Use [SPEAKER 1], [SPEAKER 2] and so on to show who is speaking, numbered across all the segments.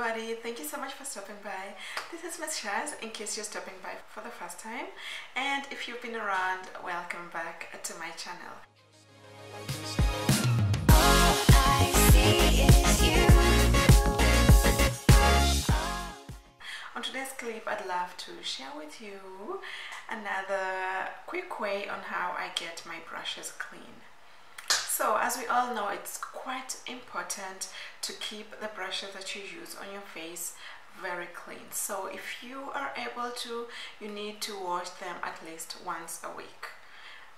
[SPEAKER 1] everybody, thank you so much for stopping by. This is Miss Sharz in case you're stopping by for the first time and if you've been around, welcome back to my channel. On today's clip, I'd love to share with you another quick way on how I get my brushes clean. So as we all know, it's quite important to keep the brushes that you use on your face very clean. So if you are able to, you need to wash them at least once a week.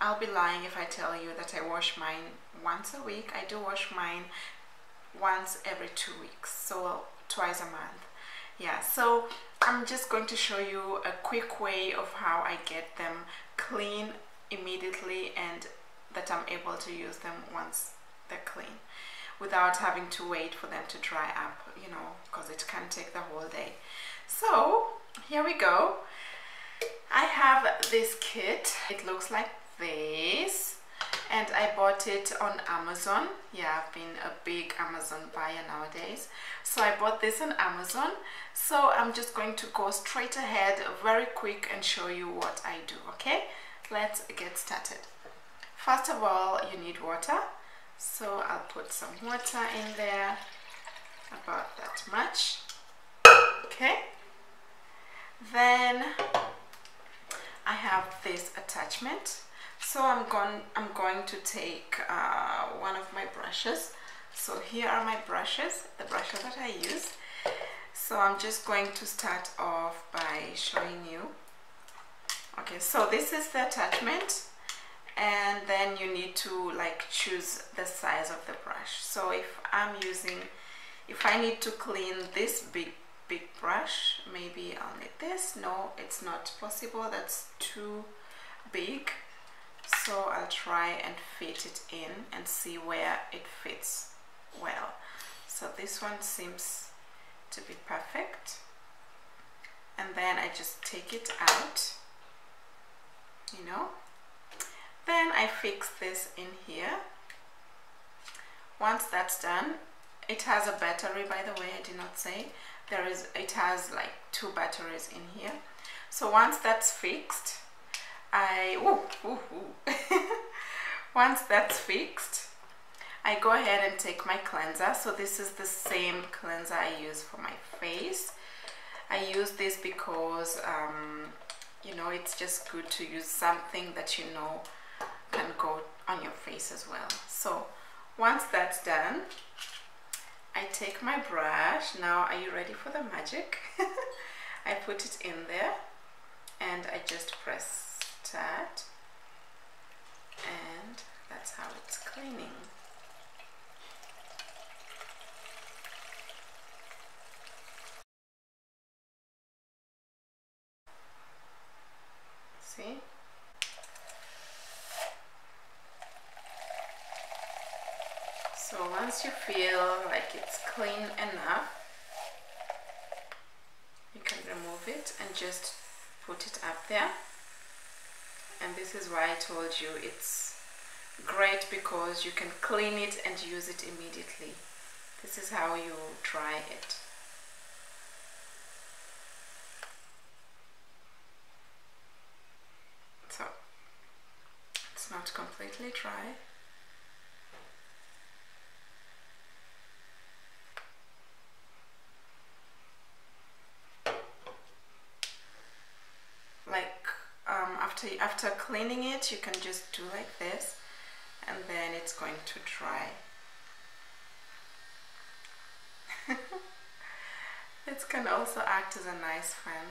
[SPEAKER 1] I'll be lying if I tell you that I wash mine once a week. I do wash mine once every two weeks, so twice a month. Yeah, so I'm just going to show you a quick way of how I get them clean immediately and that I'm able to use them once they're clean without having to wait for them to dry up, you know, because it can take the whole day. So here we go. I have this kit. It looks like this and I bought it on Amazon. Yeah, I've been a big Amazon buyer nowadays. So I bought this on Amazon. So I'm just going to go straight ahead very quick and show you what I do, okay? Let's get started. First of all, you need water. So I'll put some water in there, about that much. Okay. Then I have this attachment. So I'm going, I'm going to take uh, one of my brushes. So here are my brushes, the brushes that I use. So I'm just going to start off by showing you. Okay, so this is the attachment and then you need to like choose the size of the brush. So if I'm using if I need to clean this big big brush maybe I'll need this no it's not possible that's too big. So I'll try and fit it in and see where it fits well. So this one seems to be perfect. And then I just take it out you know then I fix this in here. Once that's done it has a battery by the way I did not say. There is it has like two batteries in here. So once that's fixed I ooh, ooh, ooh. once that's fixed I go ahead and take my cleanser. So this is the same cleanser I use for my face. I use this because um, you know it's just good to use something that you know can go on your face as well. So once that's done I take my brush. Now are you ready for the magic? I put it in there and I just press start and that's how it's cleaning see So once you feel like it's clean enough, you can remove it and just put it up there. And this is why I told you it's great because you can clean it and use it immediately. This is how you dry it. So it's not completely dry. After after cleaning it you can just do like this and then it's going to dry. It can also act as a nice fan.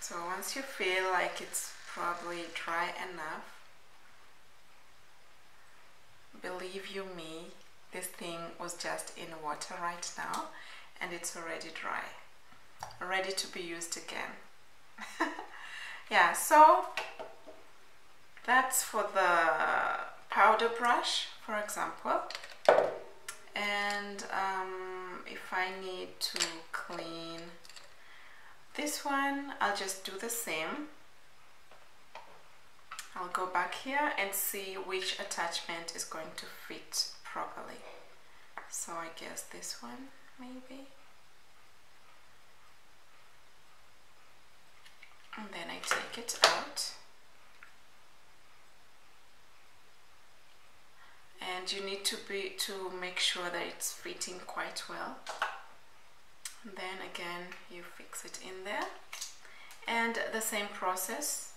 [SPEAKER 1] So once you feel like it's probably dry enough believe you me this thing was just in water right now and it's already dry ready to be used again. Yeah so that's for the powder brush for example. And um, if I need to clean this one I'll just do the same. I'll go back here and see which attachment is going to fit properly. So I guess this one maybe and then I take it out. And you need to be to make sure that it's fitting quite well. And then again you fix it in there. And the same process.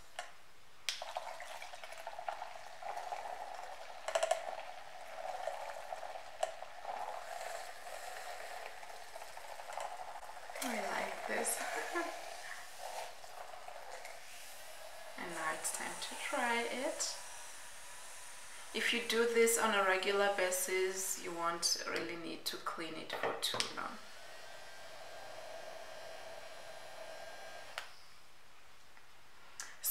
[SPEAKER 1] I like this and now it's time to try it if you do this on a regular basis you won't really need to clean it for too long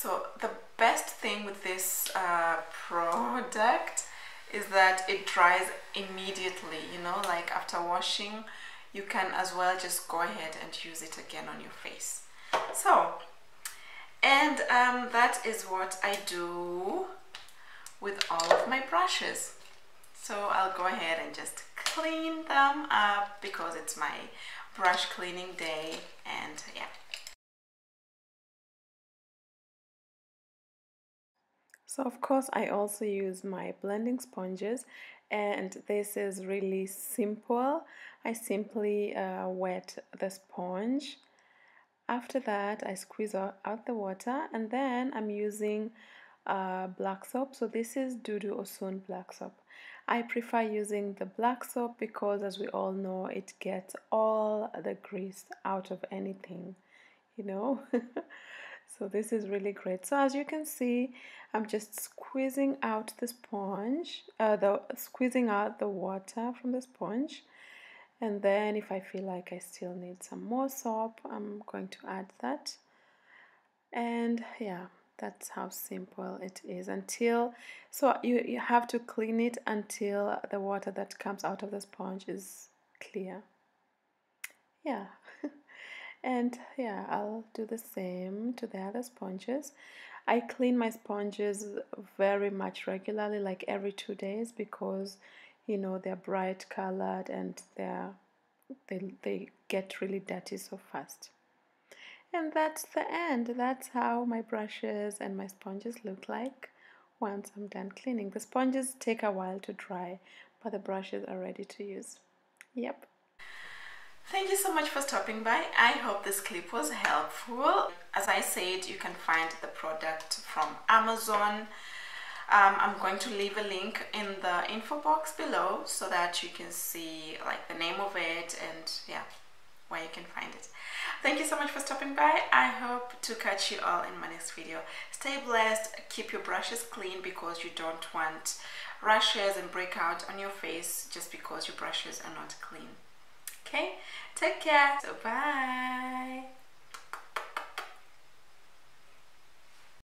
[SPEAKER 1] So the best thing with this uh, product is that it dries immediately, you know, like after washing, you can as well just go ahead and use it again on your face. So, and um, that is what I do with all of my brushes. So I'll go ahead and just clean them up because it's my brush cleaning day and yeah. So of course I also use my blending sponges and this is really simple. I simply uh, wet the sponge. After that I squeeze out the water and then I'm using uh, black soap. So this is Dudu Osun black soap. I prefer using the black soap because as we all know it gets all the grease out of anything, you know. so this is really great so as you can see I'm just squeezing out the sponge uh, the squeezing out the water from the sponge and then if I feel like I still need some more soap I'm going to add that. And yeah that's how simple it is until so you, you have to clean it until the water that comes out of the sponge is clear. Yeah. And yeah I'll do the same to the other sponges. I clean my sponges very much regularly like every two days because you know they're bright colored and they're they, they get really dirty so fast and that's the end that's how my brushes and my sponges look like once I'm done cleaning the sponges take a while to dry but the brushes are ready to use yep Thank you so much for stopping by. I hope this clip was helpful. As I said, you can find the product from Amazon. Um, I'm going to leave a link in the info box below so that you can see like the name of it and yeah, where you can find it. Thank you so much for stopping by. I hope to catch you all in my next video. Stay blessed, keep your brushes clean because you don't want rashes and breakout on your face just because your brushes are not clean. Okay, take care. So bye.